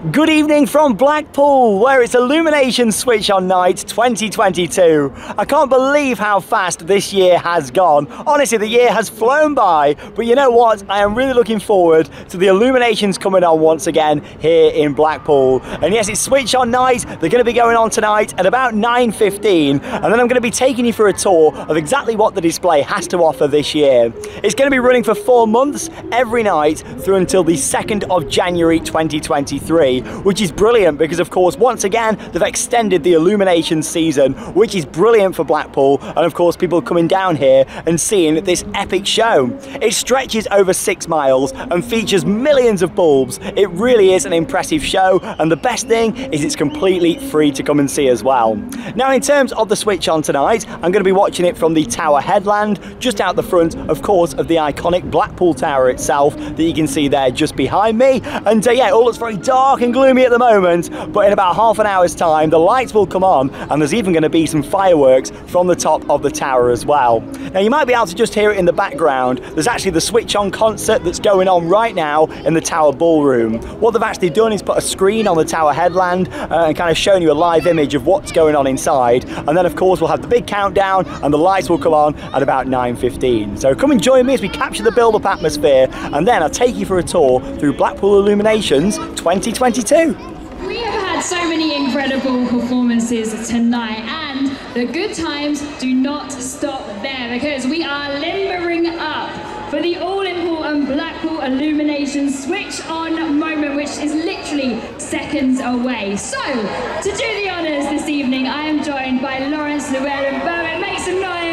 Good evening from Blackpool, where it's Illumination Switch on Night 2022. I can't believe how fast this year has gone. Honestly, the year has flown by, but you know what? I am really looking forward to the Illuminations coming on once again here in Blackpool. And yes, it's Switch on Night. They're going to be going on tonight at about 9.15, and then I'm going to be taking you for a tour of exactly what the display has to offer this year. It's going to be running for four months every night through until the 2nd of January 2023 which is brilliant because, of course, once again, they've extended the illumination season, which is brilliant for Blackpool, and of course, people coming down here and seeing this epic show. It stretches over six miles and features millions of bulbs. It really is an impressive show, and the best thing is it's completely free to come and see as well. Now, in terms of the switch on tonight, I'm going to be watching it from the Tower Headland, just out the front, of course, of the iconic Blackpool Tower itself that you can see there just behind me. And uh, yeah, all looks very dark dark and gloomy at the moment, but in about half an hour's time, the lights will come on and there's even going to be some fireworks from the top of the tower as well. Now, you might be able to just hear it in the background. There's actually the Switch On concert that's going on right now in the Tower Ballroom. What they've actually done is put a screen on the Tower headland uh, and kind of showing you a live image of what's going on inside. And then, of course, we'll have the big countdown and the lights will come on at about 9.15. So come and join me as we capture the build-up atmosphere and then I'll take you for a tour through Blackpool Illuminations 2020. 2022. We have had so many incredible performances tonight and the good times do not stop there because we are limbering up for the all-important Blackpool Illumination switch on moment which is literally seconds away. So, to do the honours this evening, I am joined by Laurence Llewelyn-Bowen. Make some noise!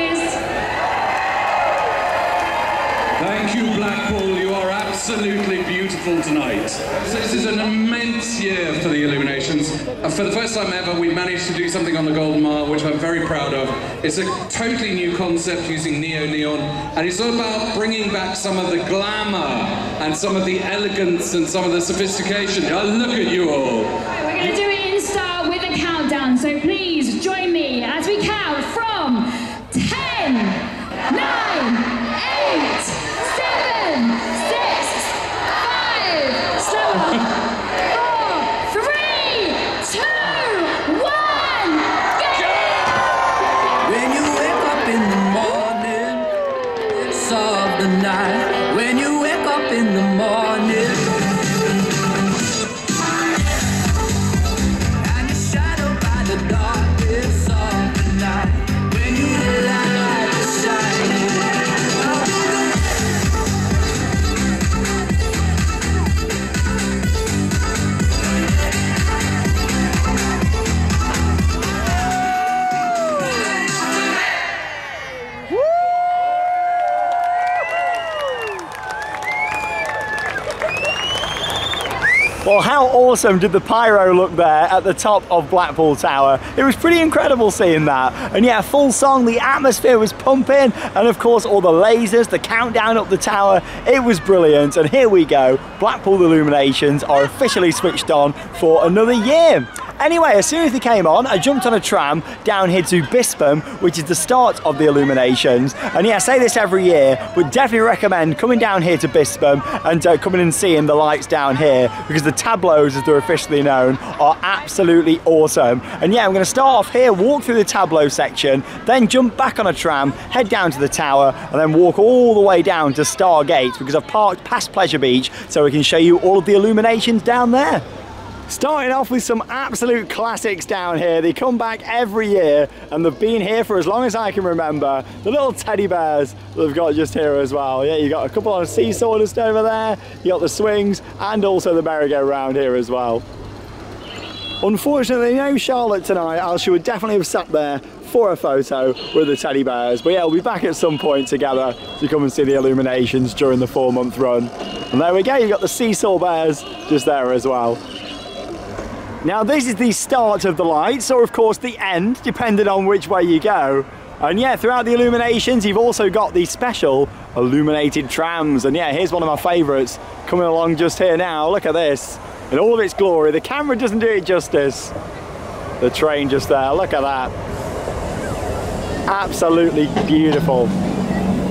Absolutely beautiful tonight. So this is an immense year for the Illuminations. For the first time ever, we managed to do something on the Golden Mile, which I'm very proud of. It's a totally new concept using neo-neon, and it's all about bringing back some of the glamour and some of the elegance and some of the sophistication. Oh, look at you all. We're going to do it in style with a countdown, so please join me awesome did the pyro look there at the top of Blackpool Tower? It was pretty incredible seeing that. And yeah, full song, the atmosphere was pumping, and of course, all the lasers, the countdown up the tower, it was brilliant. And here we go, Blackpool Illuminations are officially switched on for another year. Anyway, as soon as they came on, I jumped on a tram down here to Bispham, which is the start of the illuminations. And yeah, I say this every year, but definitely recommend coming down here to Bispham and uh, coming and seeing the lights down here because the tableaus, as they're officially known, are absolutely awesome. And yeah, I'm going to start off here, walk through the tableau section, then jump back on a tram, head down to the tower, and then walk all the way down to Starr Gate because I've parked past Pleasure Beach so we can show you all of the illuminations down there. Starting off with some absolute classics down here. They come back every year and they've been here for as long as I can remember. The little teddy bears they've got just here as well. Yeah, you got a couple of seesaw just over there. You got the swings and also the merry-go-round here as well. Unfortunately, no Charlotte tonight, else she would definitely have sat there for a photo with the teddy bears. But yeah, we'll be back at some point together to come and see the illuminations during the four month run. And there we go, you've got the seesaw bears just there as well. Now this is the start of the lights, or of course the end, depending on which way you go. And yeah, throughout the illuminations, you've also got the special illuminated trams. And yeah, here's one of my favorites coming along just here now. Look at this, in all of its glory. The camera doesn't do it justice. The train just there, look at that. Absolutely beautiful.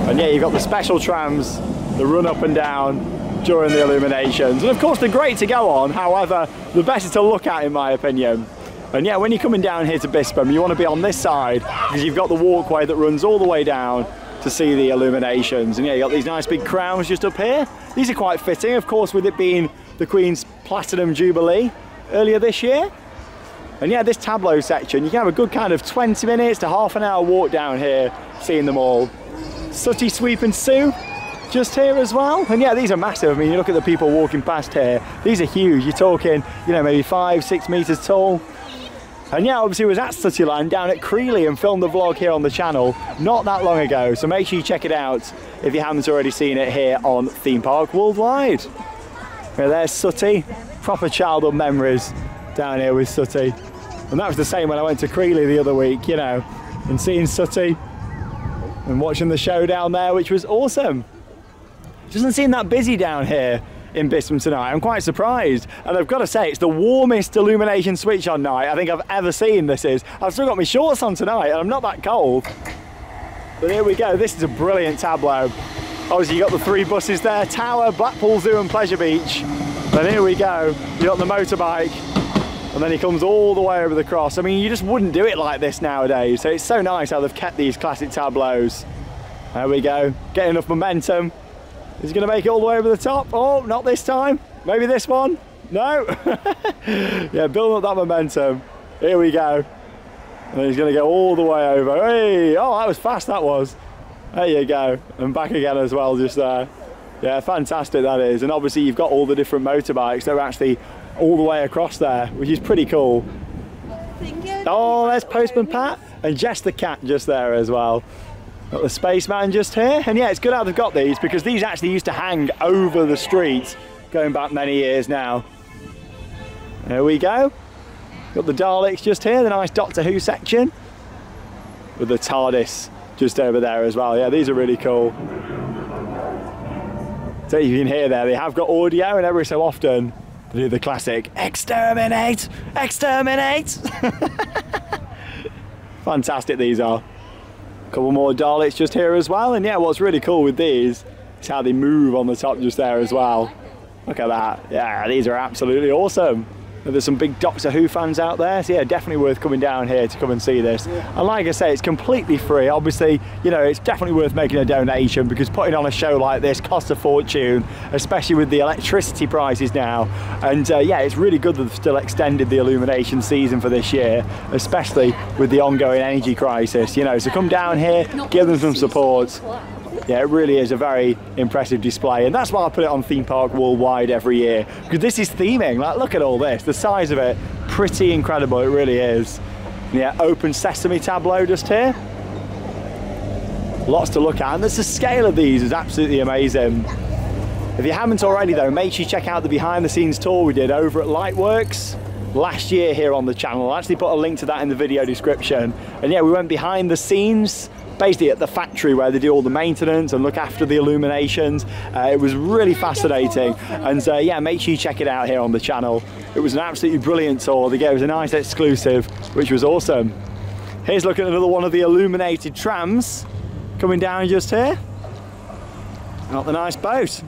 And yeah, you've got the special trams that run up and down during the illuminations. And of course, they're great to go on, however, the better to look at, in my opinion. And yeah, when you're coming down here to Bispham, you want to be on this side because you've got the walkway that runs all the way down to see the illuminations. And yeah, you got these nice big crowns just up here. These are quite fitting, of course, with it being the Queen's Platinum Jubilee earlier this year. And yeah, this tableau section, you can have a good kind of 20 minutes to half an hour walk down here, seeing them all. Sooty Sweep and Sue, just here as well. And yeah, these are massive. I mean, you look at the people walking past here, these are huge. You're talking, you know, maybe five, six meters tall. And yeah, obviously was at Sootyland down at Crealy and filmed the vlog here on the channel not that long ago. So make sure you check it out if you haven't already seen it here on Theme Park Worldwide. Yeah, there's Sooty, proper childhood memories down here with Sooty. And that was the same when I went to Crealy the other week, you know, and seeing Sooty and watching the show down there, which was awesome. It doesn't seem that busy down here in Bispham tonight. I'm quite surprised. And I've got to say, it's the warmest illumination switch on night I think I've ever seen this is. I've still got my shorts on tonight and I'm not that cold. But here we go. This is a brilliant tableau. Obviously, you've got the three buses there, Tower, Blackpool Zoo and Pleasure Beach. Then here we go. You've got the motorbike and then he comes all the way over the cross. I mean, you just wouldn't do it like this nowadays. So it's so nice how they've kept these classic tableaus. There we go, get enough momentum. Is he gonna make it all the way over the top? Oh, not this time. Maybe this one? No? yeah, building up that momentum. Here we go. And he's gonna go all the way over. Hey, oh, that was fast, that was. There you go. And back again as well, just there. Yeah, fantastic that is. And obviously you've got all the different motorbikes. They're actually all the way across there, which is pretty cool. Oh, there's Postman Pat and Jess the cat just there as well. Got the spaceman just here. And yeah, it's good how they've got these because these actually used to hang over the street going back many years now. There we go. Got the Daleks just here, the nice Doctor Who section. With the TARDIS just over there as well. Yeah, these are really cool. So you can hear there, they have got audio and every so often they do the classic exterminate, exterminate. Fantastic these are. Couple more Daleks just here as well. And yeah, what's really cool with these is how they move on the top just there as well. Look at that. Yeah, these are absolutely awesome. There's some big Doctor Who fans out there, so yeah, definitely worth coming down here to come and see this. Yeah. And like I say, it's completely free. Obviously, you know, it's definitely worth making a donation because putting on a show like this costs a fortune, especially with the electricity prices now. And uh, yeah, it's really good that they've still extended the illumination season for this year, especially with the ongoing energy crisis. You know, so come down here, give them some support yeah, it really is a very impressive display. And that's why I put it on Theme Park Worldwide every year. Because this is theming. Like, look at all this. The size of it, pretty incredible. It really is. Yeah, open sesame tableau just here. Lots to look at. And the scale of these is absolutely amazing. If you haven't already though, make sure you check out the behind the scenes tour we did over at Lightworks last year here on the channel. I'll actually put a link to that in the video description. And yeah, we went behind the scenes basically at the factory where they do all the maintenance and look after the illuminations. Uh, it was really fascinating. And uh, yeah, make sure you check it out here on the channel. It was an absolutely brilliant tour. They gave us a nice exclusive, which was awesome. Here's looking at another one of the illuminated trams coming down just here. Not the nice boat.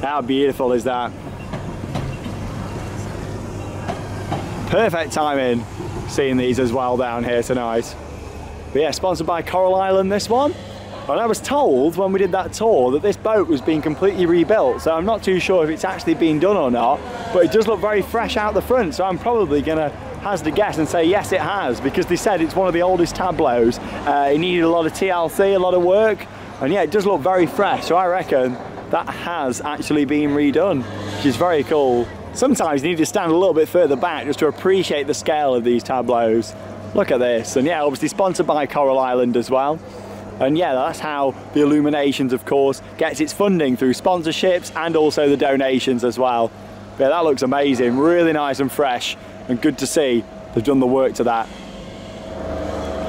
How beautiful is that? Perfect timing seeing these as well down here tonight. But yeah, sponsored by Coral Island this one. And I was told when we did that tour that this boat was being completely rebuilt, so I'm not too sure if it's actually been done or not, but it does look very fresh out the front, so I'm probably gonna hazard a guess and say yes it has, because they said it's one of the oldest tableaus. Uh, it needed a lot of TLC, a lot of work, and yeah, it does look very fresh, so I reckon that has actually been redone, which is very cool. Sometimes you need to stand a little bit further back just to appreciate the scale of these tableaus. Look at this, and yeah, obviously sponsored by Coral Island as well. And yeah, that's how the Illuminations, of course, gets its funding through sponsorships and also the donations as well. Yeah, that looks amazing, really nice and fresh, and good to see they've done the work to that.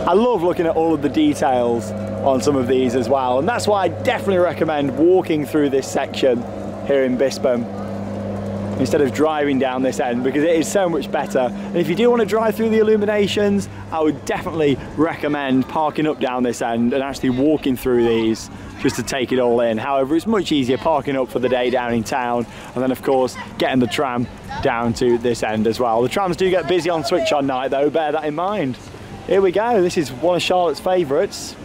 I love looking at all of the details on some of these as well, and that's why I definitely recommend walking through this section here in Bispham instead of driving down this end because it is so much better. And if you do want to drive through the illuminations, I would definitely recommend parking up down this end and actually walking through these just to take it all in. However, it's much easier parking up for the day down in town and then of course getting the tram down to this end as well. The trams do get busy on switch on night though, bear that in mind. Here we go, this is one of Charlotte's favourites.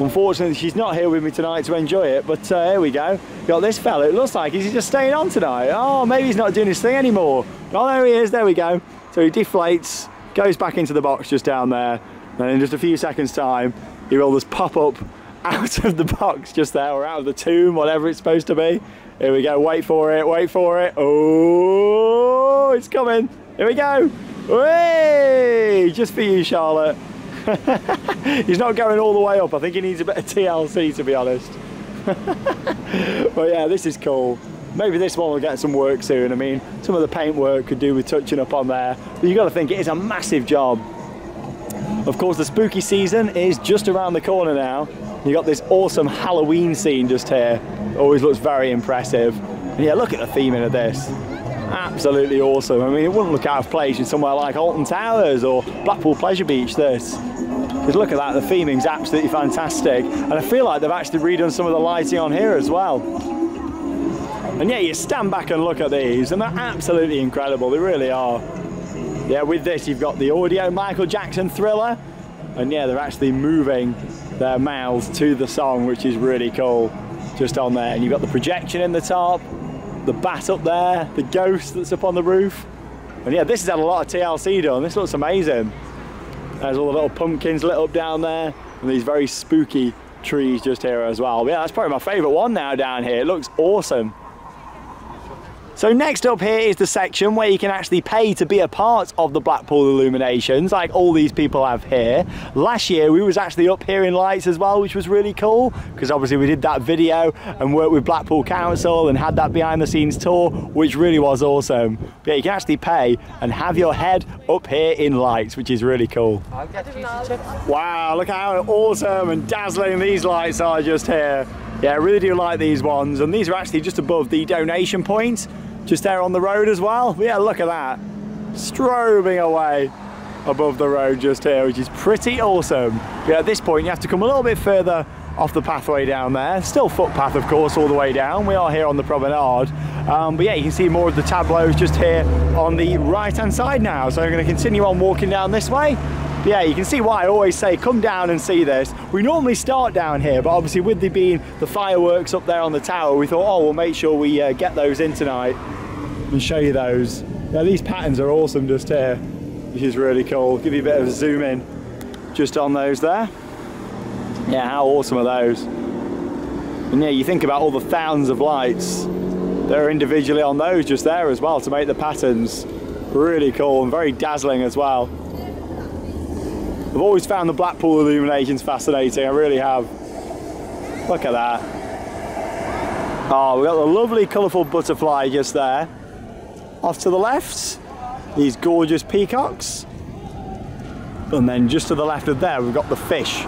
Unfortunately, she's not here with me tonight to enjoy it, but uh, here we go. Got this fella, it looks like, he's just staying on tonight? Oh, maybe he's not doing his thing anymore. Oh, there he is, there we go. So he deflates, goes back into the box just down there, and in just a few seconds time, he will just pop up out of the box just there, or out of the tomb, whatever it's supposed to be. Here we go, wait for it, wait for it. Oh, it's coming. Here we go. Hey, just for you, Charlotte. He's not going all the way up. I think he needs a bit of TLC to be honest. but yeah, this is cool. Maybe this one will get some work soon. I mean, some of the paint work could do with touching up on there. But you've got to think it is a massive job. Of course, the spooky season is just around the corner now. You got this awesome Halloween scene just here. Always looks very impressive. And yeah, look at the theming of this. Absolutely awesome. I mean, it wouldn't look out of place in somewhere like Alton Towers or Blackpool Pleasure Beach, this. Because look at that, the theming's absolutely fantastic. And I feel like they've actually redone some of the lighting on here as well. And yeah, you stand back and look at these, and they're absolutely incredible, they really are. Yeah, with this you've got the audio Michael Jackson thriller, and yeah, they're actually moving their mouths to the song, which is really cool, just on there. And you've got the projection in the top, the bat up there, the ghost that's up on the roof. And yeah, this has had a lot of TLC done, this looks amazing. There's all the little pumpkins lit up down there, and these very spooky trees just here as well. But yeah, that's probably my favourite one now down here. It looks awesome. So next up here is the section where you can actually pay to be a part of the Blackpool Illuminations, like all these people have here. Last year we was actually up here in lights as well, which was really cool, because obviously we did that video and worked with Blackpool Council and had that behind the scenes tour, which really was awesome. But yeah, you can actually pay and have your head up here in lights, which is really cool. Wow, look how awesome and dazzling these lights are just here. Yeah, I really do like these ones, and these are actually just above the donation point just there on the road as well. But yeah, look at that. Strobing away above the road just here, which is pretty awesome. But at this point, you have to come a little bit further off the pathway down there. Still footpath, of course, all the way down. We are here on the promenade. Um, but yeah, you can see more of the tableaus just here on the right-hand side now. So I'm going to continue on walking down this way yeah, you can see why I always say come down and see this. We normally start down here, but obviously with the being the fireworks up there on the tower, we thought, oh, we'll make sure we uh, get those in tonight and show you those. Yeah, these patterns are awesome just here, which is really cool. Give you a bit of a zoom in just on those there. Yeah, how awesome are those? And yeah, you think about all the thousands of lights that are individually on those just there as well to make the patterns really cool and very dazzling as well. I've always found the Blackpool illuminations fascinating, I really have. Look at that. Oh, we've got the lovely colourful butterfly just there. Off to the left, these gorgeous peacocks. And then just to the left of there, we've got the fish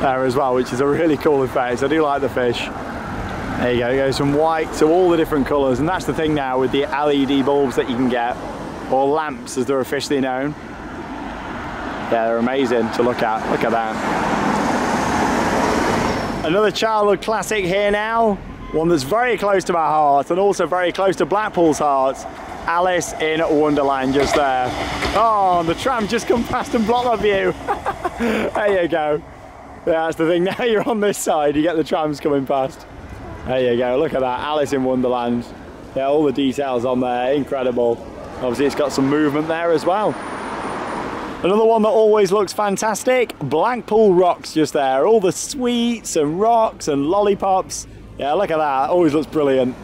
there as well, which is a really cool effect. I do like the fish. There you go, it goes from white to all the different colours. And that's the thing now with the LED bulbs that you can get, or lamps as they're officially known. Yeah, they're amazing to look at. Look at that. Another childhood classic here now. One that's very close to my heart and also very close to Blackpool's heart. Alice in Wonderland just there. Oh, the tram just come past and blocked my view. there you go. That's the thing. Now you're on this side, you get the trams coming past. There you go. Look at that. Alice in Wonderland. Yeah, all the details on there. Incredible. Obviously, it's got some movement there as well. Another one that always looks fantastic, Blackpool Rocks just there. All the sweets and rocks and lollipops. Yeah, look at that, always looks brilliant.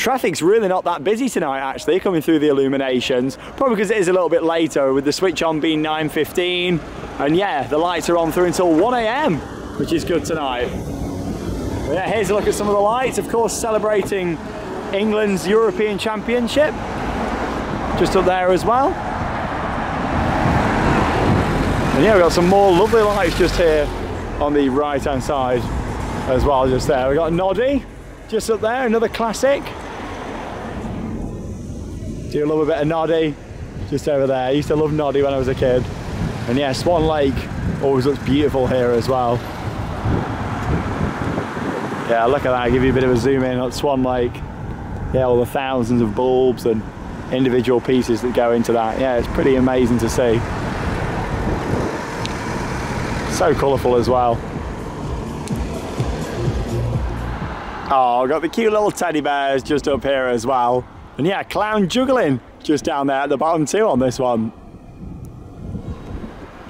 Traffic's really not that busy tonight actually, coming through the illuminations. Probably because it is a little bit later with the switch on being 9.15. And yeah, the lights are on through until 1am, which is good tonight. But yeah, here's a look at some of the lights. Of course, celebrating England's European Championship just up there as well. And yeah, we've got some more lovely lights just here on the right hand side as well, just there. We've got Noddy, just up there, another classic. Do love a bit of Noddy, just over there. I used to love Noddy when I was a kid. And yeah, Swan Lake always looks beautiful here as well. Yeah, look at that, I'll give you a bit of a zoom in on Swan Lake. Yeah, all the thousands of bulbs and individual pieces that go into that. Yeah, it's pretty amazing to see. So colourful as well. Oh, got the cute little teddy bears just up here as well. And yeah, clown juggling just down there at the bottom too on this one.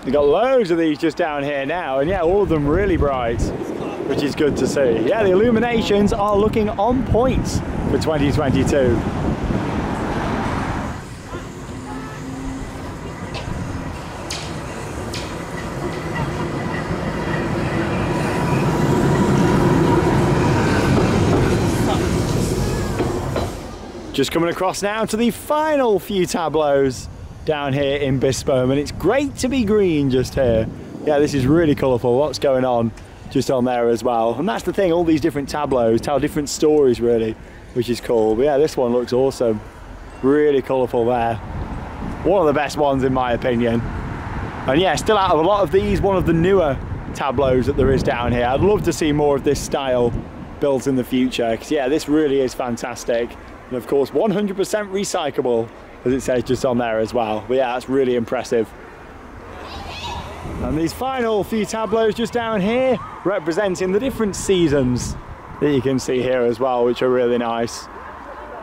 We've got loads of these just down here now, and yeah, all of them really bright, which is good to see. Yeah, the illuminations are looking on point for 2022. Just coming across now to the final few tableaus down here in Bispham and it's great to be green just here. Yeah, this is really colourful, what's going on just on there as well. And that's the thing, all these different tableaus tell different stories really, which is cool. But yeah, this one looks awesome. Really colourful there. One of the best ones in my opinion. And yeah, still out of a lot of these, one of the newer tableaus that there is down here. I'd love to see more of this style built in the future because yeah, this really is fantastic and of course 100% recyclable as it says just on there as well. But yeah that's really impressive. And these final few tableaus just down here representing the different seasons that you can see here as well which are really nice.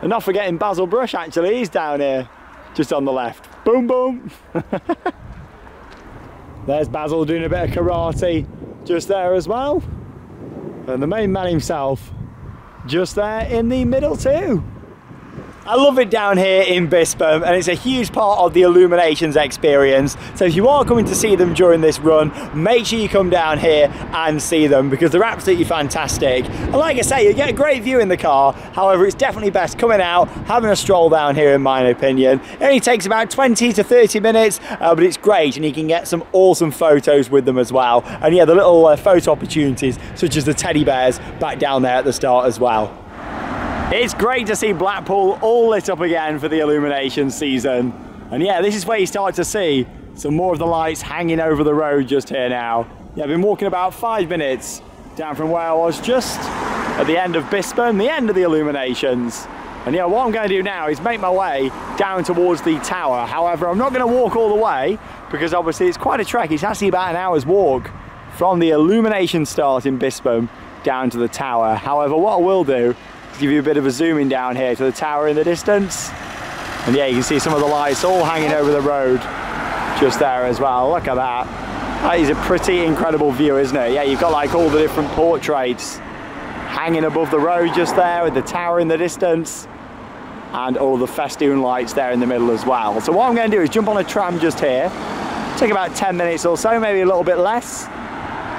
And not forgetting Basil Brush actually he's down here just on the left. Boom boom. There's Basil doing a bit of karate just there as well. And the main man himself just there in the middle too I love it down here in Bispham and it's a huge part of the Illuminations experience. So if you are coming to see them during this run, make sure you come down here and see them because they're absolutely fantastic. And like I say, you get a great view in the car. However, it's definitely best coming out, having a stroll down here in my opinion. It only takes about 20 to 30 minutes, uh, but it's great and you can get some awesome photos with them as well. And yeah, the little uh, photo opportunities such as the teddy bears back down there at the start as well. It's great to see Blackpool all lit up again for the illumination season. And yeah, this is where you start to see some more of the lights hanging over the road just here now. Yeah, I've been walking about five minutes down from where I was just at the end of Bispham, the end of the illuminations. And yeah, what I'm going to do now is make my way down towards the tower. However, I'm not going to walk all the way because obviously it's quite a trek. It's actually about an hour's walk from the illumination start in Bispham down to the tower. However, what I will do give you a bit of a zooming down here to the tower in the distance. And yeah, you can see some of the lights all hanging over the road just there as well. Look at that. That is a pretty incredible view, isn't it? Yeah, you've got like all the different portraits hanging above the road just there with the tower in the distance and all the festoon lights there in the middle as well. So what I'm going to do is jump on a tram just here, take about 10 minutes or so, maybe a little bit less,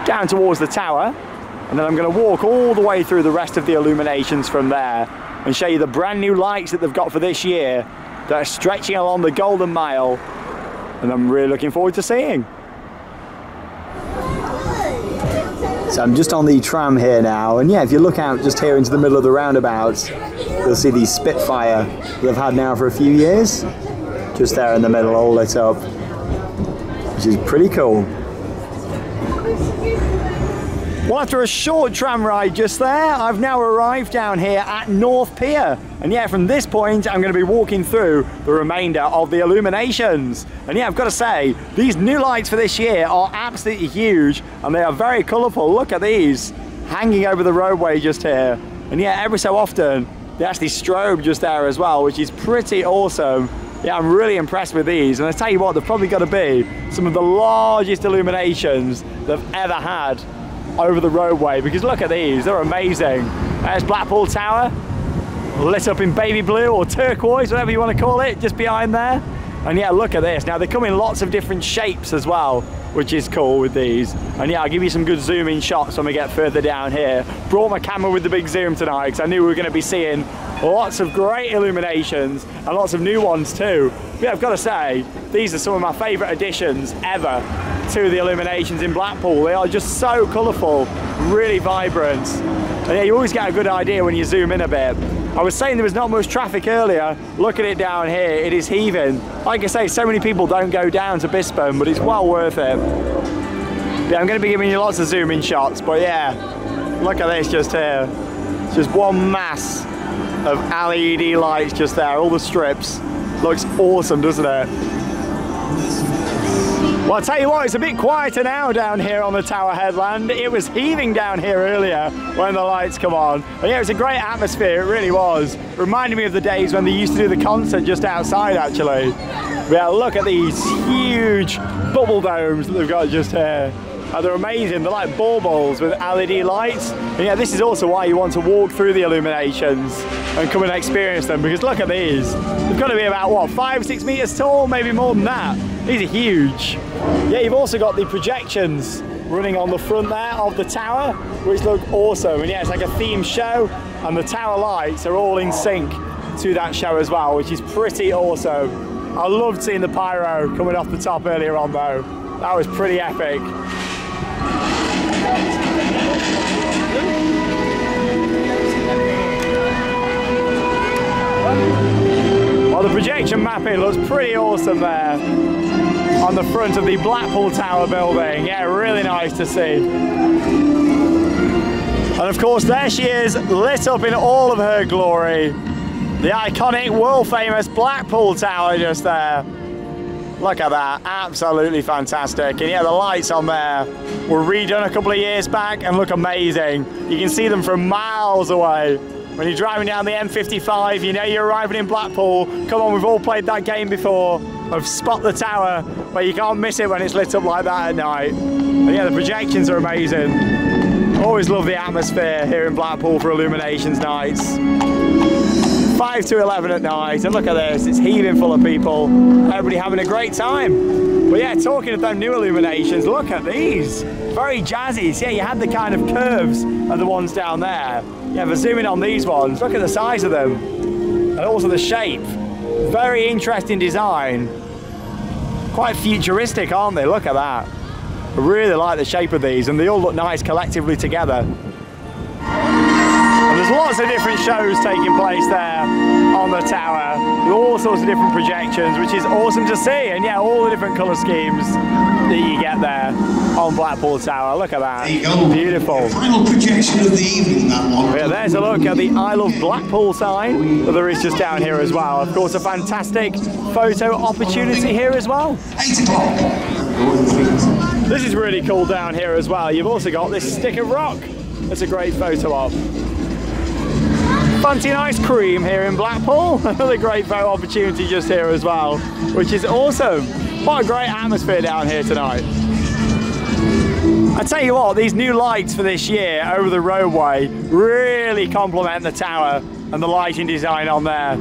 down towards the tower, and then I'm going to walk all the way through the rest of the illuminations from there and show you the brand new lights that they've got for this year that are stretching along the Golden Mile and I'm really looking forward to seeing. So I'm just on the tram here now and yeah if you look out just here into the middle of the roundabout you'll see the Spitfire that they've had now for a few years just there in the middle all lit up which is pretty cool. Well, after a short tram ride just there, I've now arrived down here at North Pier. And yeah, from this point, I'm going to be walking through the remainder of the illuminations. And yeah, I've got to say, these new lights for this year are absolutely huge and they are very colourful. Look at these hanging over the roadway just here. And yeah, every so often, they actually strobe just there as well, which is pretty awesome. Yeah, I'm really impressed with these. And I tell you what, they've probably got to be some of the largest illuminations they've ever had over the roadway because look at these, they're amazing. There's Blackpool Tower, lit up in baby blue or turquoise, whatever you want to call it, just behind there. And yeah, look at this. Now they come in lots of different shapes as well, which is cool with these. And yeah, I'll give you some good zoom shots when we get further down here. Brought my camera with the big zoom tonight because I knew we were going to be seeing lots of great illuminations and lots of new ones too. But yeah, I've got to say, these are some of my favourite additions ever to the illuminations in Blackpool. They are just so colourful, really vibrant. And yeah, you always get a good idea when you zoom in a bit. I was saying there was not much traffic earlier. Look at it down here, it is heaving. Like I say, so many people don't go down to Bispham, but it's well worth it. Yeah, I'm going to be giving you lots of zoom in shots, but yeah, look at this just here. It's just one mass of LED lights just there, all the strips. Looks awesome, doesn't it? Well, I'll tell you what, it's a bit quieter now down here on the Tower Headland. It was heaving down here earlier when the lights come on. But yeah, it was a great atmosphere, it really was. Reminded me of the days when they used to do the concert just outside, actually. Yeah, look at these huge bubble domes that they've got just here. Oh, they're amazing. They're like baubles with LED lights. And yeah, this is also why you want to walk through the illuminations and come and experience them because look at these. They've got to be about, what, five, six meters tall, maybe more than that. These are huge. Yeah, you've also got the projections running on the front there of the tower, which look awesome. And yeah, it's like a theme show and the tower lights are all in sync to that show as well, which is pretty awesome. I loved seeing the pyro coming off the top earlier on though. That was pretty epic. Well, the projection mapping looks pretty awesome there on the front of the Blackpool Tower building. Yeah, really nice to see. And of course, there she is, lit up in all of her glory. The iconic, world famous Blackpool Tower just there. Look at that, absolutely fantastic. And yeah, the lights on there were redone a couple of years back and look amazing. You can see them from miles away. When you're driving down the M55, you know you're arriving in Blackpool. Come on, we've all played that game before of Spot the Tower, but you can't miss it when it's lit up like that at night. And yeah, the projections are amazing. Always love the atmosphere here in Blackpool for illuminations nights. 5 to 11 at night, and look at this, it's heaving full of people, everybody having a great time. But yeah, talking of them new illuminations, look at these, very jazzy. Yeah, you had the kind of curves of the ones down there. Yeah, but zooming on these ones, look at the size of them, and also the shape. Very interesting design. Quite futuristic, aren't they? Look at that. I really like the shape of these, and they all look nice collectively together. There's lots of different shows taking place there on the tower all sorts of different projections, which is awesome to see. And yeah, all the different colour schemes that you get there on Blackpool Tower. Look at that. There you go. Beautiful. Final projection of the evening, that one. Yeah, there's a look at the I Love Blackpool sign that there is just down here as well. Of course, a fantastic photo opportunity here as well. Eight o'clock. This is really cool down here as well. You've also got this stick of rock. That's a great photo op. An ice cream here in Blackpool. Another great photo opportunity just here as well, which is awesome. What a great atmosphere down here tonight. I tell you what, these new lights for this year over the roadway really complement the tower and the lighting design on there.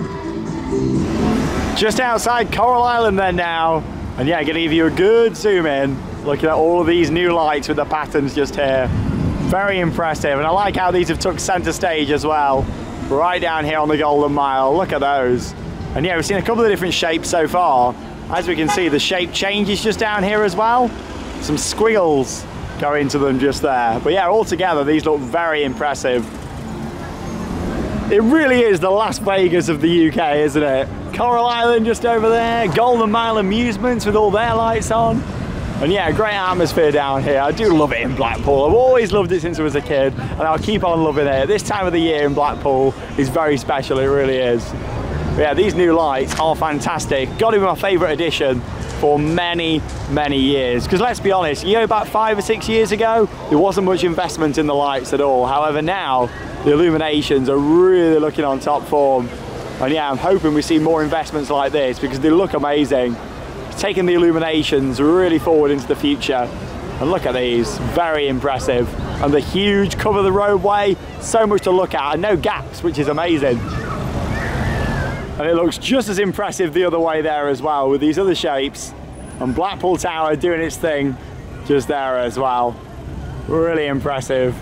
Just outside Coral Island then now. And yeah, gonna give you a good zoom in, looking at all of these new lights with the patterns just here. Very impressive, and I like how these have took center stage as well right down here on the Golden Mile. Look at those. And yeah, we've seen a couple of different shapes so far. As we can see, the shape changes just down here as well. Some squiggles go into them just there. But yeah, altogether, these look very impressive. It really is the Las Vegas of the UK, isn't it? Coral Island just over there, Golden Mile Amusements with all their lights on. And yeah, great atmosphere down here. I do love it in Blackpool. I've always loved it since I was a kid, and I'll keep on loving it. This time of the year in Blackpool is very special, it really is. But yeah, these new lights are fantastic. Got to be my favourite addition for many, many years. Because let's be honest, you know, about five or six years ago, there wasn't much investment in the lights at all. However, now the illuminations are really looking on top form. And yeah, I'm hoping we see more investments like this because they look amazing taking the illuminations really forward into the future. And look at these, very impressive. And the huge cover of the roadway, so much to look at and no gaps, which is amazing. And it looks just as impressive the other way there as well with these other shapes. And Blackpool Tower doing its thing just there as well. Really impressive.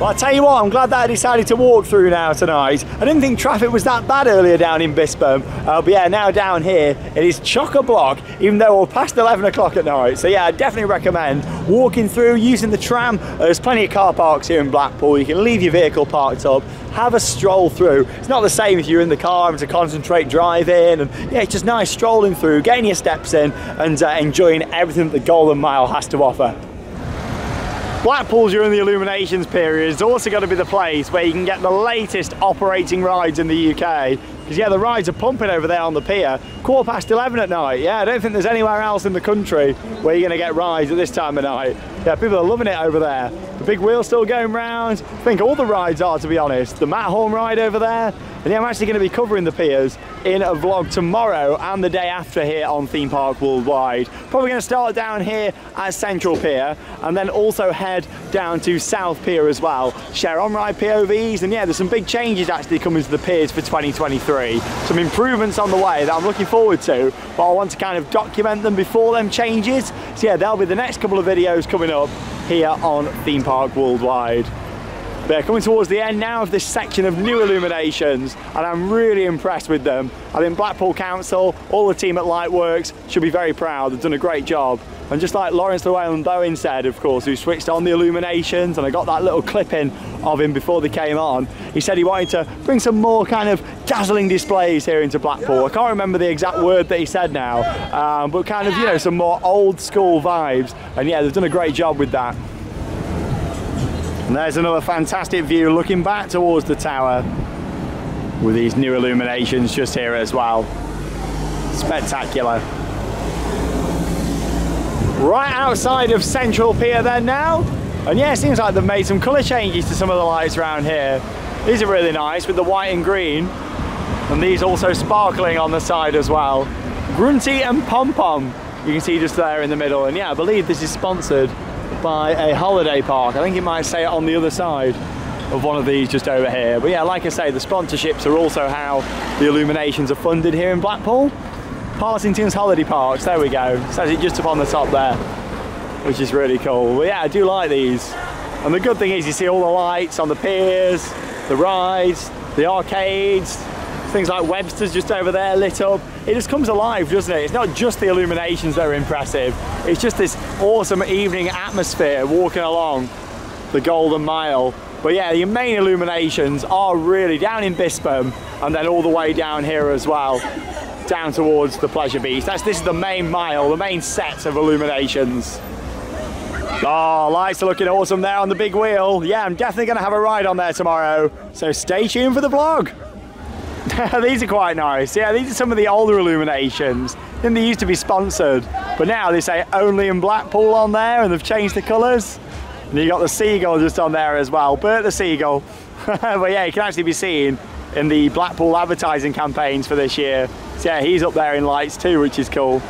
Well, I tell you what, I'm glad that I decided to walk through now tonight. I didn't think traffic was that bad earlier down in Bispham, uh, but yeah, now down here it is chock a block, even though we're past 11 o'clock at night. So yeah, I definitely recommend walking through, using the tram. There's plenty of car parks here in Blackpool. You can leave your vehicle parked up, have a stroll through. It's not the same if you're in the car having to concentrate driving, and yeah, it's just nice strolling through, getting your steps in, and uh, enjoying everything that the Golden Mile has to offer. Blackpool during the illuminations period is also going to be the place where you can get the latest operating rides in the UK. Because yeah, the rides are pumping over there on the pier, quarter past 11 at night. Yeah, I don't think there's anywhere else in the country where you're going to get rides at this time of night. Yeah, people are loving it over there. The big wheel's still going round. I think all the rides are, to be honest. The Matterhorn ride over there. And yeah, I'm actually going to be covering the piers in a vlog tomorrow and the day after here on Theme Park Worldwide. Probably going to start down here at Central Pier and then also head down to South Pier as well. Share on-ride POVs and yeah, there's some big changes actually coming to the piers for 2023. Some improvements on the way that I'm looking forward to, but I want to kind of document them before them changes. So yeah, there'll be the next couple of videos coming up here on Theme Park Worldwide. They're coming towards the end now of this section of new illuminations and I'm really impressed with them. I think Blackpool Council, all the team at Lightworks should be very proud. They've done a great job. And just like Laurence Llewelyn-Bowen said, of course, who switched on the illuminations, and I got that little clip in of him before they came on, he said he wanted to bring some more kind of dazzling displays here into Blackpool. I can't remember the exact word that he said now, um, but kind of, you know, some more old school vibes. And yeah, they've done a great job with that. And there's another fantastic view looking back towards the tower with these new illuminations just here as well. Spectacular. Right outside of Central Pier then now. And yeah, it seems like they've made some colour changes to some of the lights around here. These are really nice with the white and green. And these also sparkling on the side as well. Grunty and Pom Pom, you can see just there in the middle. And yeah, I believe this is sponsored by a holiday park. I think it might say it on the other side of one of these just over here. But yeah, like I say, the sponsorships are also how the illuminations are funded here in Blackpool. Partington's Holiday Parks, there we go. It says it just up on the top there, which is really cool. But yeah, I do like these. And the good thing is you see all the lights on the piers, the rides, the arcades, things like Webster's just over there lit up. It just comes alive, doesn't it? It's not just the illuminations that are impressive. It's just this awesome evening atmosphere walking along the Golden Mile. But yeah, the main illuminations are really down in Bispham and then all the way down here as well down towards the Pleasure Beach. That's This is the main mile, the main set of illuminations. Oh, lights are looking awesome there on the big wheel. Yeah, I'm definitely going to have a ride on there tomorrow. So stay tuned for the vlog. these are quite nice. Yeah, these are some of the older illuminations. Then they used to be sponsored, but now they say only in Blackpool on there and they've changed the colours. And you got the seagull just on there as well. Bert the seagull. but yeah, he can actually be seen in the Blackpool advertising campaigns for this year. So yeah, he's up there in lights too, which is cool.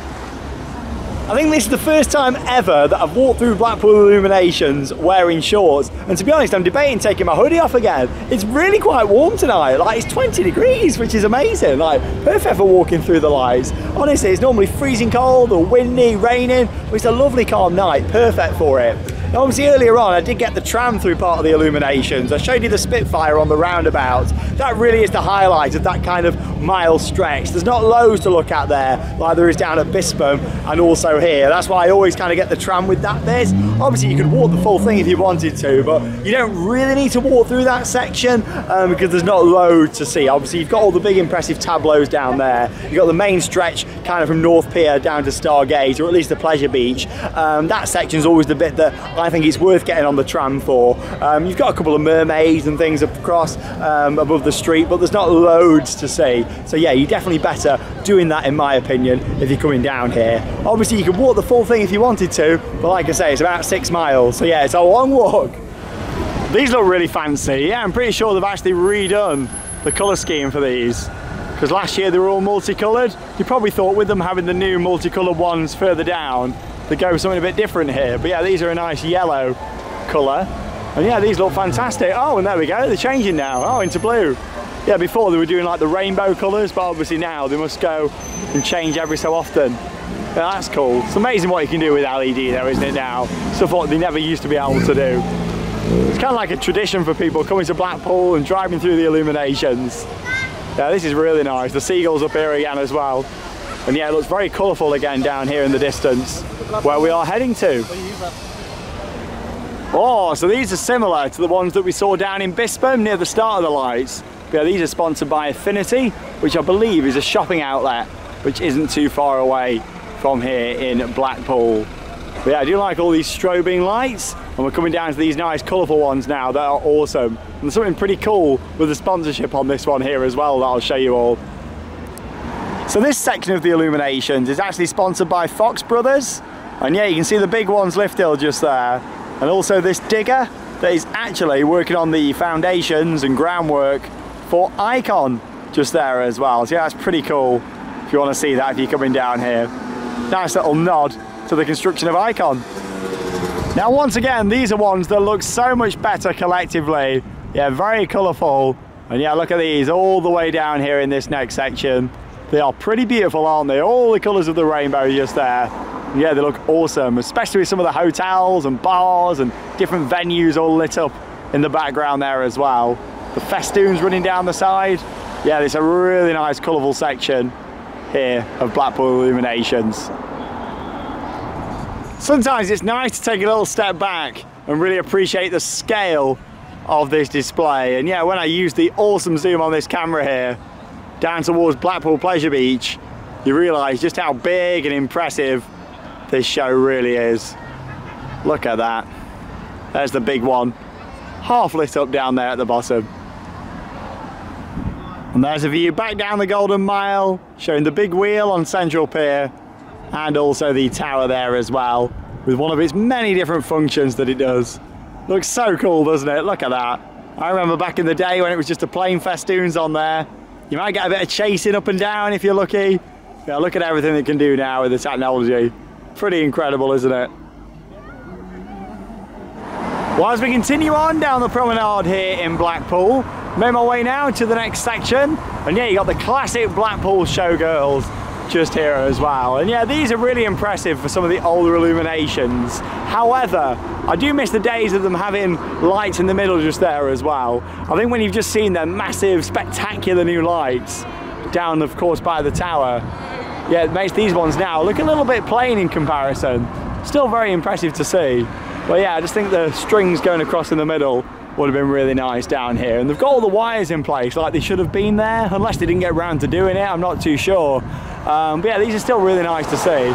I think this is the first time ever that I've walked through Blackpool Illuminations wearing shorts. And to be honest, I'm debating taking my hoodie off again. It's really quite warm tonight. Like it's 20 degrees, which is amazing. Like perfect for walking through the lights. Honestly, it's normally freezing cold or windy, raining. But it's a lovely calm night, perfect for it. Obviously earlier on I did get the tram through part of the illuminations. I showed you the Spitfire on the roundabout. That really is the highlight of that kind of mile stretch. There's not loads to look at there like there is down at Bispham and also here. That's why I always kind of get the tram with that bit. Obviously you could walk the full thing if you wanted to, but you don't really need to walk through that section um, because there's not loads to see. Obviously you've got all the big impressive tableaus down there. You've got the main stretch kind of from North Pier down to Starr Gate or at least the Pleasure Beach. Um, that section is always the bit that I think it's worth getting on the tram for. Um, you've got a couple of mermaids and things across um, above the street, but there's not loads to see. So yeah, you're definitely better doing that in my opinion if you're coming down here. Obviously you could walk the full thing if you wanted to, but like I say, it's about six miles. So yeah, it's a long walk. These look really fancy. Yeah, I'm pretty sure they've actually redone the colour scheme for these because last year they were all multicoloured. You probably thought with them having the new multicoloured ones further down they go with something a bit different here. But yeah, these are a nice yellow colour. And yeah, these look fantastic. Oh, and there we go, they're changing now. Oh, into blue. Yeah, before they were doing like the rainbow colours, but obviously now they must go and change every so often. Yeah, that's cool. It's amazing what you can do with LED though, isn't it now? Stuff what they never used to be able to do. It's kind of like a tradition for people coming to Blackpool and driving through the illuminations. Yeah, this is really nice. The seagulls up here again as well. And yeah, it looks very colourful again down here in the distance where we are heading to. Oh, so these are similar to the ones that we saw down in Bispham near the start of the lights. Yeah, these are sponsored by Affinity, which I believe is a shopping outlet, which isn't too far away from here in Blackpool. But yeah, I do like all these strobing lights, and we're coming down to these nice colourful ones now that are awesome. And there's something pretty cool with the sponsorship on this one here as well that I'll show you all. So this section of the illuminations is actually sponsored by Fox Brothers. And yeah, you can see the big ones lift hill just there. And also this digger that is actually working on the foundations and groundwork for Icon just there as well. So yeah, that's pretty cool if you want to see that if you're coming down here. Nice little nod to the construction of Icon. Now once again, these are ones that look so much better collectively. Yeah, very colourful. And yeah, look at these all the way down here in this next section. They are pretty beautiful, aren't they? All the colours of the rainbow just there. Yeah, they look awesome, especially with some of the hotels and bars and different venues all lit up in the background there as well. The festoons running down the side. Yeah, it's a really nice colourful section here of Blackpool Illuminations. Sometimes it's nice to take a little step back and really appreciate the scale of this display. And yeah, when I use the awesome zoom on this camera here, down towards Blackpool Pleasure Beach, you realise just how big and impressive this show really is. Look at that. There's the big one, half lit up down there at the bottom. And there's a view back down the Golden Mile, showing the big wheel on Central Pier, and also the tower there as well, with one of its many different functions that it does. Looks so cool, doesn't it? Look at that. I remember back in the day when it was just a plain festoons on there, you might get a bit of chasing up and down if you're lucky. Yeah, look at everything it can do now with the technology. Pretty incredible, isn't it? Well, as we continue on down the promenade here in Blackpool, made my way now to the next section. And yeah, you got the classic Blackpool showgirls just here as well. And yeah, these are really impressive for some of the older illuminations. However, I do miss the days of them having lights in the middle just there as well. I think when you've just seen their massive, spectacular new lights down, of course, by the tower, yeah, it makes these ones now look a little bit plain in comparison. Still very impressive to see. But yeah, I just think the strings going across in the middle would have been really nice down here. And they've got all the wires in place like they should have been there, unless they didn't get around to doing it, I'm not too sure. Um, but yeah, these are still really nice to see.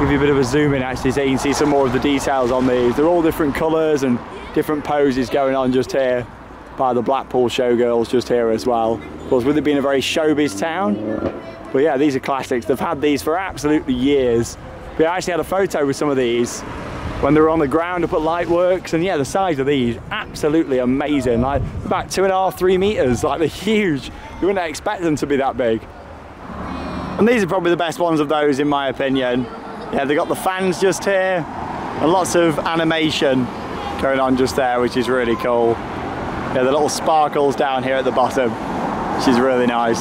Give you a bit of a zoom in actually so you can see some more of the details on these. They're all different colours and different poses going on just here by the Blackpool Showgirls just here as well. Of course, with it being a very showbiz town, but yeah, these are classics. They've had these for absolutely years. We actually had a photo with some of these when they were on the ground up at Lightworks and yeah the size of these absolutely amazing. Like about two and a half three meters like they're huge. You wouldn't expect them to be that big. And these are probably the best ones of those in my opinion. Yeah they've got the fans just here and lots of animation going on just there which is really cool. Yeah the little sparkles down here at the bottom which is really nice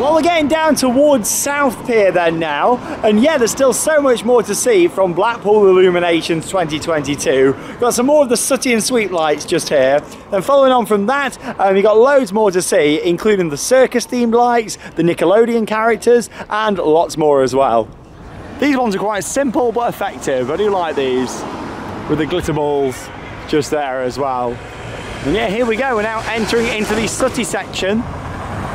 well, we're getting down towards South Pier then now, and yeah, there's still so much more to see from Blackpool Illuminations 2022. Got some more of the sooty and Sweep lights just here, and following on from that, um, you've got loads more to see, including the circus-themed lights, the Nickelodeon characters, and lots more as well. These ones are quite simple but effective. I do like these, with the glitter balls just there as well. And yeah, here we go. We're now entering into the sooty section.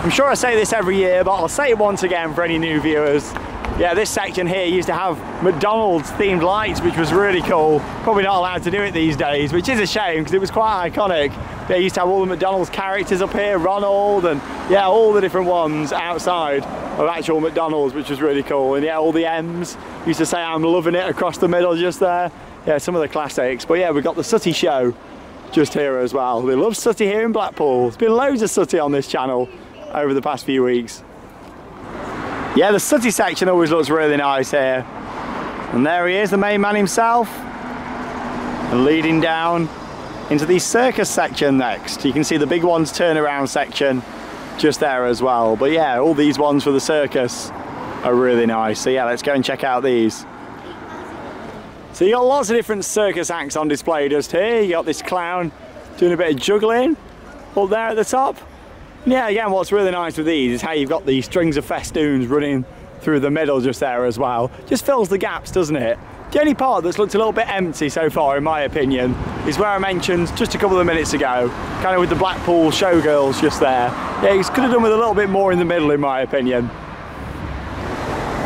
I'm sure I say this every year, but I'll say it once again for any new viewers. Yeah, this section here used to have McDonald's themed lights, which was really cool. Probably not allowed to do it these days, which is a shame because it was quite iconic. They used to have all the McDonald's characters up here, Ronald, and yeah, all the different ones outside of actual McDonald's, which was really cool. And yeah, all the M's used to say I'm loving it across the middle just there. Yeah, some of the classics. But yeah, we've got the Sooty Show just here as well. They love Sooty here in Blackpool. There's been loads of Sooty on this channel over the past few weeks. Yeah, the Sooty section always looks really nice here. And there he is, the main man himself. And leading down into the circus section next. You can see the big ones turnaround section just there as well. But yeah, all these ones for the circus are really nice. So yeah, let's go and check out these. So you got lots of different circus acts on display just here. You got this clown doing a bit of juggling up there at the top. Yeah, again, what's really nice with these is how you've got these strings of festoons running through the middle just there as well. Just fills the gaps, doesn't it? The only part that's looked a little bit empty so far, in my opinion, is where I mentioned just a couple of minutes ago, kind of with the Blackpool showgirls just there. Yeah, he could have done with a little bit more in the middle, in my opinion.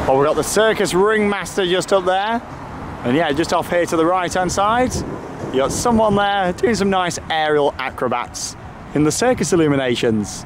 Oh, we've got the circus ringmaster just up there. And yeah, just off here to the right-hand side, you got someone there doing some nice aerial acrobats in the circus illuminations.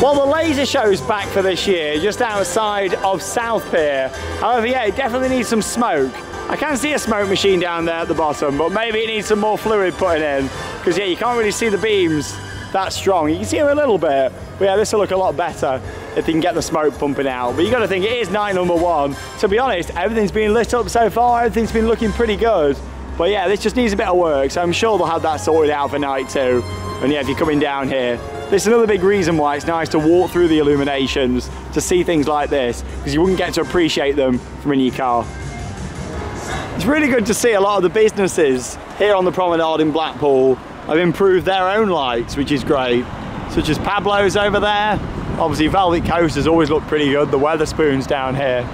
Well, the laser show's back for this year, just outside of South Pier. However, yeah, it definitely needs some smoke. I can see a smoke machine down there at the bottom, but maybe it needs some more fluid putting in. Because yeah, you can't really see the beams that strong. You can see them a little bit, but yeah, this will look a lot better if they can get the smoke pumping out. But you got to think it is night number one. To be honest, everything's been lit up so far, everything's been looking pretty good. But yeah, this just needs a bit of work, so I'm sure they'll have that sorted out for night two. And yeah, if you're coming down here, this is another big reason why it's nice to walk through the illuminations to see things like this, because you wouldn't get to appreciate them from in your car. It's really good to see a lot of the businesses here on the promenade in Blackpool have improved their own lights, which is great. Such as Pablo's over there. Obviously Velvet Coast has always looked pretty good, the Wetherspoons down here.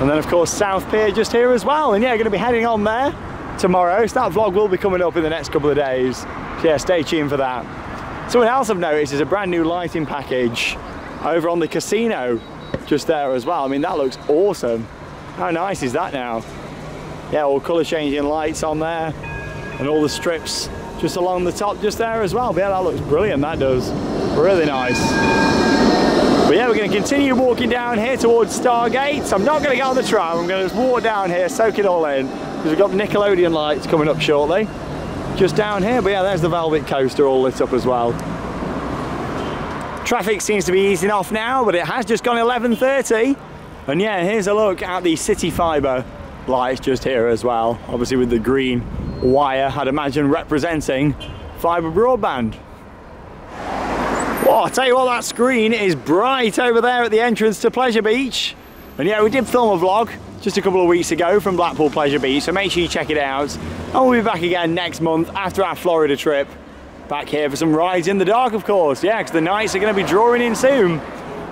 And then of course South Pier just here as well. And yeah, going to be heading on there tomorrow. So that vlog will be coming up in the next couple of days. So yeah, stay tuned for that. Something else I've noticed is a brand new lighting package over on the casino just there as well. I mean, that looks awesome. How nice is that now? Yeah, all colour changing lights on there and all the strips just along the top just there as well. But yeah, that looks brilliant, that does. Really nice. But yeah, we're going to continue walking down here towards Starr Gate. I'm not going to get on the tram, I'm going to just walk down here, soak it all in, because we've got Nickelodeon lights coming up shortly just down here. But yeah, there's the Velvet Coaster all lit up as well. Traffic seems to be easing off now, but it has just gone 11.30. And yeah, here's a look at the City Fibre lights just here as well. Obviously with the green wire, I'd imagine representing fibre broadband. Well, I'll tell you what, that screen is bright over there at the entrance to Pleasure Beach. And yeah, we did film a vlog just a couple of weeks ago from Blackpool Pleasure Beach, so make sure you check it out. And we'll be back again next month after our Florida trip. Back here for some rides in the dark, of course. Yeah, because the nights are going to be drawing in soon.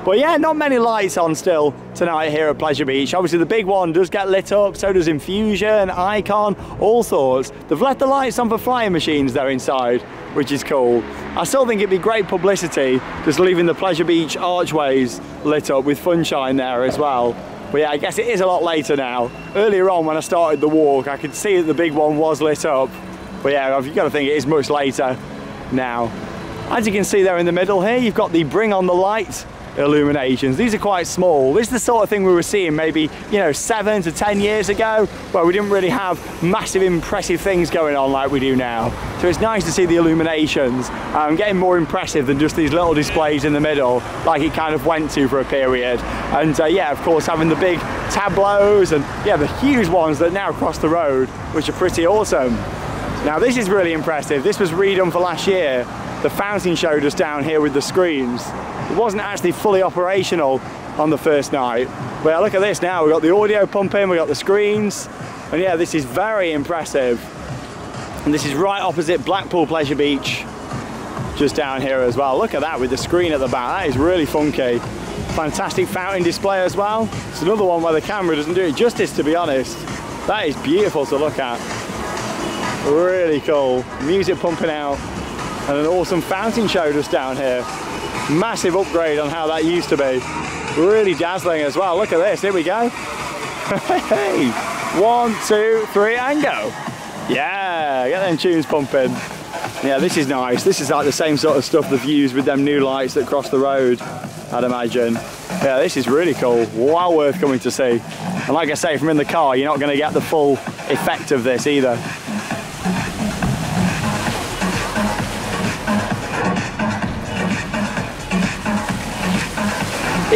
But yeah, not many lights on still tonight here at Pleasure Beach. Obviously the big one does get lit up, so does Infusion, Icon, all sorts. They've left the lights on for flying machines though inside, which is cool. I still think it'd be great publicity just leaving the Pleasure Beach archways lit up with funshine there as well. But yeah, I guess it is a lot later now. Earlier on when I started the walk, I could see that the big one was lit up. But yeah, you've got to think it is much later now. As you can see there in the middle here, you've got the Bring on the Light illuminations. These are quite small. This is the sort of thing we were seeing maybe, you know, seven to 10 years ago, where we didn't really have massive impressive things going on like we do now. So it's nice to see the illuminations um, getting more impressive than just these little displays in the middle, like it kind of went to for a period. And uh, yeah, of course, having the big tableaus and yeah, the huge ones that now cross the road, which are pretty awesome. Now this is really impressive. This was redone for last year. The fountain showed us down here with the screens. It wasn't actually fully operational on the first night. Well, look at this now. We've got the audio pumping, we've got the screens. And yeah, this is very impressive. And this is right opposite Blackpool Pleasure Beach, just down here as well. Look at that with the screen at the back. That is really funky. Fantastic fountain display as well. It's another one where the camera doesn't do it justice, to be honest. That is beautiful to look at. Really cool. Music pumping out. And an awesome fountain show just down here. Massive upgrade on how that used to be. Really dazzling as well. Look at this, here we go. hey, one, two, three, and go. Yeah, get them tunes pumping. Yeah, this is nice. This is like the same sort of stuff they've used with them new lights that cross the road, I'd imagine. Yeah, this is really cool. Well worth coming to see. And like I say, from in the car, you're not going to get the full effect of this either.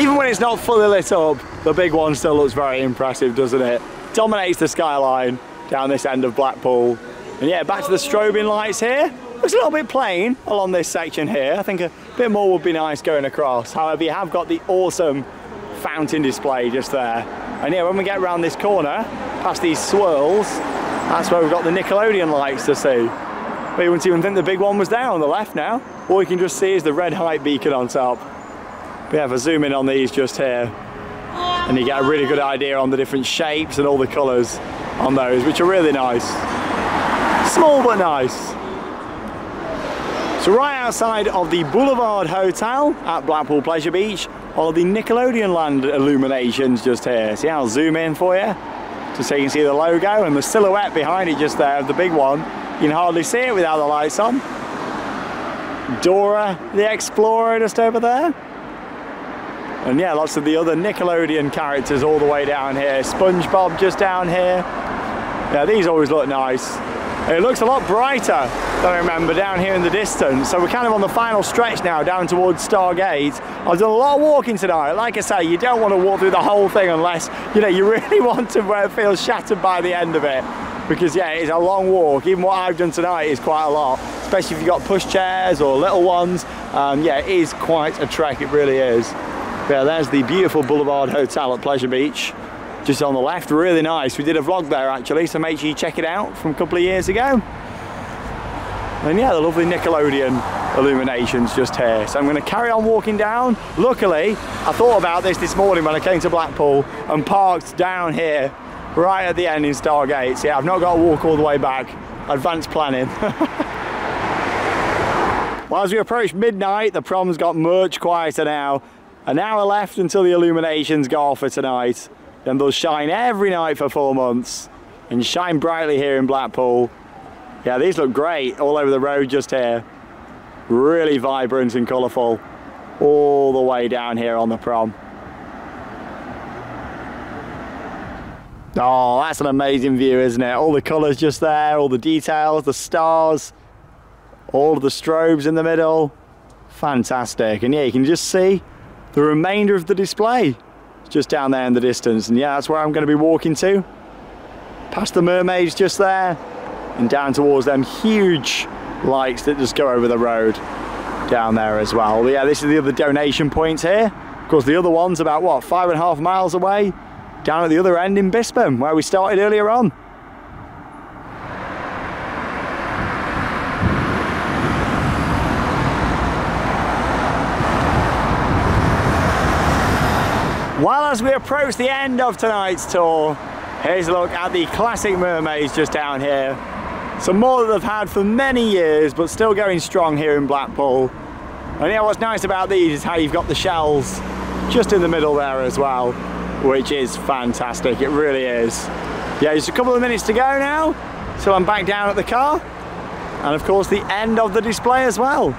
Even when it's not fully lit up, the big one still looks very impressive, doesn't it? Dominates the skyline down this end of Blackpool. And yeah, back to the strobing lights here. Looks a little bit plain along this section here. I think a bit more would be nice going across. However, you have got the awesome fountain display just there. And yeah, when we get around this corner, past these swirls, that's where we've got the Nickelodeon lights to see. But you wouldn't even think the big one was there on the left now. All you can just see is the red height beacon on top. Yeah, if I zoom in on these just here, and you get a really good idea on the different shapes and all the colours on those, which are really nice. Small but nice. So right outside of the Boulevard Hotel at Blackpool Pleasure Beach are the Nickelodeon Land illuminations just here. See, I'll zoom in for you just so you can see the logo and the silhouette behind it just there the big one. You can hardly see it without the lights on. Dora the Explorer just over there. And yeah, lots of the other Nickelodeon characters all the way down here. SpongeBob just down here. Yeah, these always look nice. It looks a lot brighter than I remember down here in the distance. So we're kind of on the final stretch now down towards Starr Gate. I've done a lot of walking tonight. Like I say, you don't want to walk through the whole thing unless, you know, you really want to feel shattered by the end of it. Because yeah, it's a long walk. Even what I've done tonight is quite a lot, especially if you've got push chairs or little ones. Um, yeah, it is quite a trek, it really is. Yeah, there's the beautiful Boulevard Hotel at Pleasure Beach. Just on the left, really nice. We did a vlog there actually, so make sure you check it out from a couple of years ago. And yeah, the lovely Nickelodeon illuminations just here. So I'm gonna carry on walking down. Luckily, I thought about this this morning when I came to Blackpool and parked down here, right at the end in Starr Gate. So yeah, I've not got to walk all the way back. Advanced planning. well, as we approach midnight, the prom's got much quieter now. An hour left until the illuminations go off for tonight. Then they'll shine every night for four months and shine brightly here in Blackpool. Yeah, these look great all over the road just here. Really vibrant and colourful all the way down here on the prom. Oh, that's an amazing view, isn't it? All the colours just there, all the details, the stars, all the strobes in the middle. Fantastic. And yeah, you can just see the remainder of the display. Just down there in the distance. And yeah that's where I'm going to be walking to. Past the mermaids just there and down towards them huge lights that just go over the road down there as well. But yeah this is the other donation points here. Of course the other one's about what five and a half miles away down at the other end in Bispham where we started earlier on Well, as we approach the end of tonight's tour, here's a look at the classic mermaids just down here. Some more that they've had for many years, but still going strong here in Blackpool. And yeah, what's nice about these is how you've got the shells just in the middle there as well, which is fantastic, it really is. Yeah, just a couple of minutes to go now, so I'm back down at the car. And of course the end of the display as well.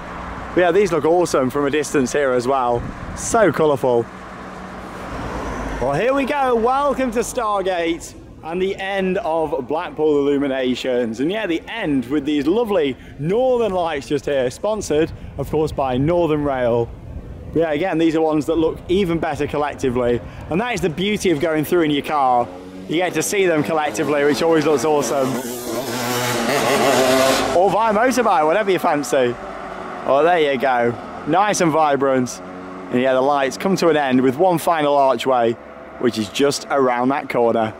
But yeah, these look awesome from a distance here as well. So colourful. Well, here we go. Welcome to Starr Gate and the end of Blackpool Illuminations. And yeah, the end with these lovely Northern lights just here, sponsored, of course, by Northern Rail. But yeah, again, these are ones that look even better collectively. And that is the beauty of going through in your car. You get to see them collectively, which always looks awesome. or via motorbike, whatever you fancy. Oh, there you go. Nice and vibrant. And yeah, the lights come to an end with one final archway which is just around that corner.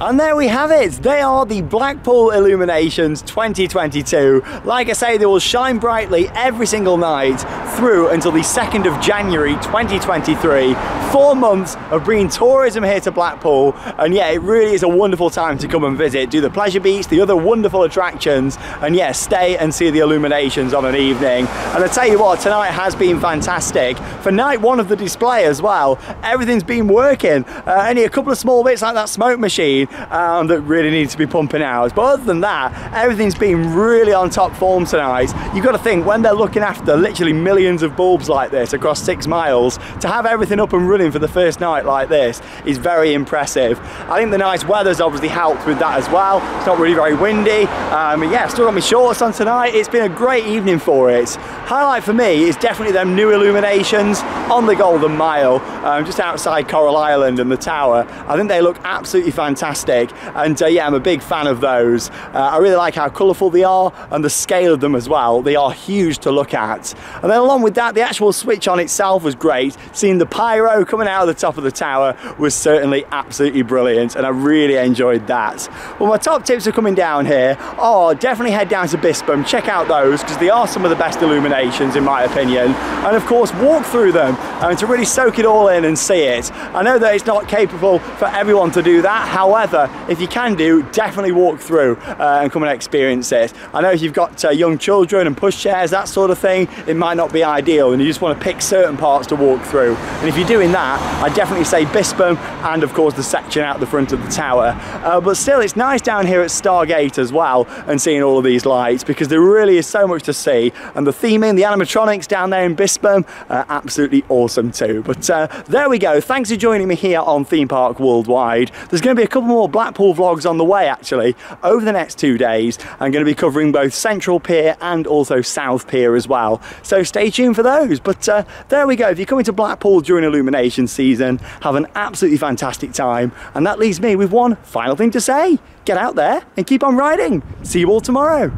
And there we have it. They are the Blackpool Illuminations 2022. Like I say, they will shine brightly every single night through until the 2nd of January 2023. Four months of bringing tourism here to Blackpool. And yeah, it really is a wonderful time to come and visit. Do the pleasure beach, the other wonderful attractions. And yeah, stay and see the illuminations on an evening. And I tell you what, tonight has been fantastic. For night one of the display as well, everything's been working. Uh, only a couple of small bits like that smoke machine um, that really needs to be pumping out. But other than that, everything's been really on top form tonight. You've got to think, when they're looking after literally millions of bulbs like this across six miles, to have everything up and running for the first night like this is very impressive. I think the nice weather's obviously helped with that as well. It's not really very windy. Um, yeah, still got my shorts on tonight. It's been a great evening for it. highlight for me is definitely them new illuminations on the Golden Mile, um, just outside Coral Island and the tower. I think they look absolutely fantastic, and uh, yeah, I'm a big fan of those. Uh, I really like how colourful they are and the scale of them as well. They are huge to look at. And then along with that, the actual switch on itself was great. Seeing the pyro coming out of the top of the tower was certainly absolutely brilliant, and I really enjoyed that. Well, my top tips are coming down here. Oh, definitely head down to Bispham, check out those because they are some of the best illuminations in my opinion. And of course, walk through them and to really soak it all in and see it. I know that it's not capable for everyone to do that. However, if you can do, definitely walk through uh, and come and experience it. I know if you've got uh, young children and pushchairs, that sort of thing, it might not be ideal and you just want to pick certain parts to walk through. And if you're doing that, I definitely say Bispham and of course the section out the front of the tower. Uh, but still, it's nice down here at Starr Gate as well and seeing all of these lights because there really is so much to see and the theming, the animatronics down there in Bispham, uh, absolutely awesome too. But uh, there we go. Thanks for joining me here on Theme Park Worldwide. There's going to be a couple more Blackpool vlogs on the way actually over the next two days. I'm going to be covering both Central Pier and also South Pier as well. So stay tuned for those. But uh, there we go. If you're coming to Blackpool during illumination season, have an absolutely fantastic time. And that leaves me with one final thing to say. Get out there and keep on riding. See you all tomorrow.